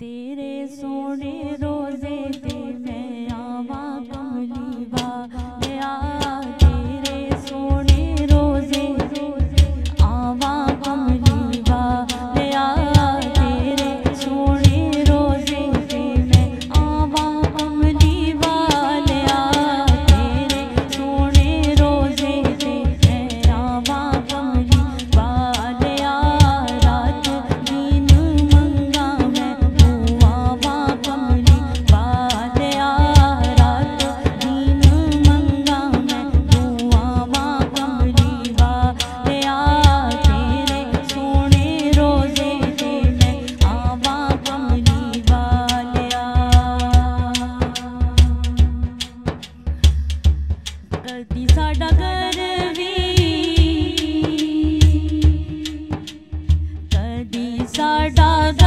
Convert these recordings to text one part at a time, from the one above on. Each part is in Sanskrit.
तेरे सोने रो साडा सा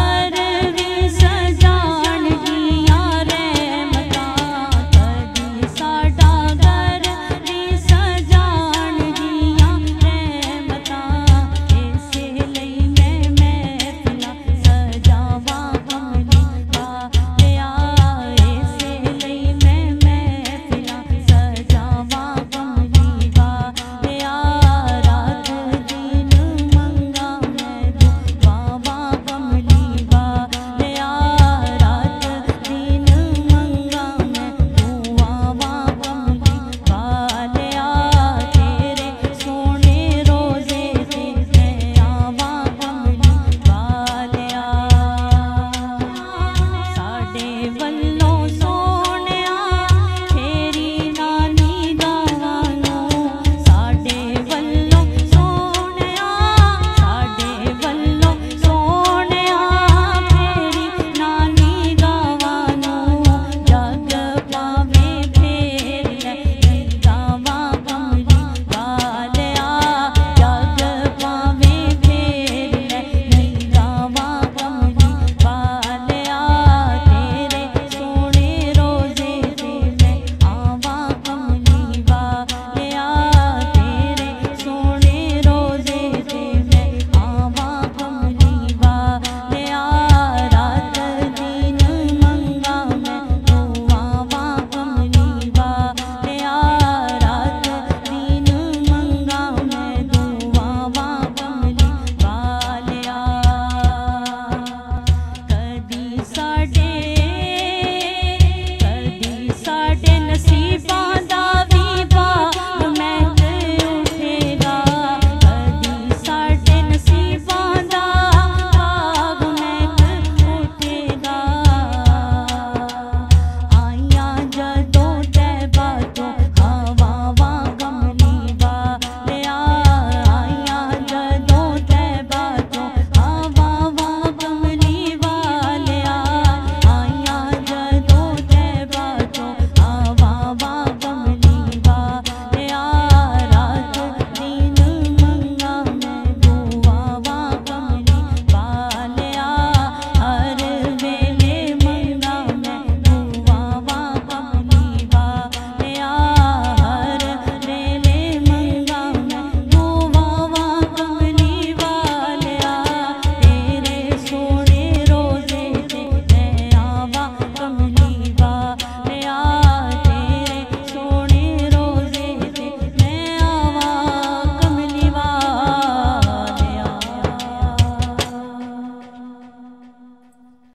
are dead.